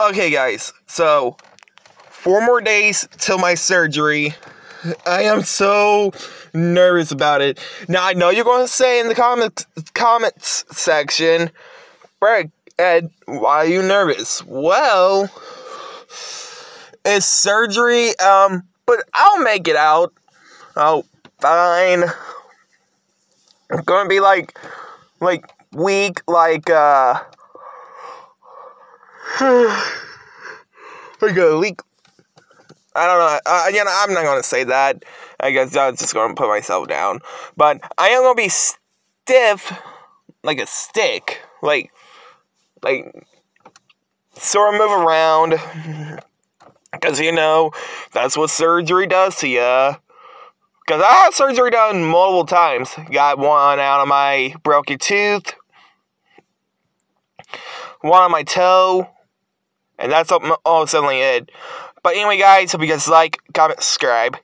Okay, guys, so four more days till my surgery. I am so nervous about it. Now, I know you're going to say in the comments, comments section, Greg, Ed, why are you nervous? Well, it's surgery, um, but I'll make it out. Oh, fine. I'm gonna be like, like, weak, like, uh, like a leak. I don't know. Uh, know, I'm not gonna say that. I guess I'm just gonna put myself down. But I am gonna be stiff, like a stick, like, like, sort of move around. Cause you know, that's what surgery does to you. Cause I had surgery done multiple times. Got one out of my broken tooth, one on my toe, and that's all suddenly it. But anyway, guys, hope you guys like, comment, subscribe.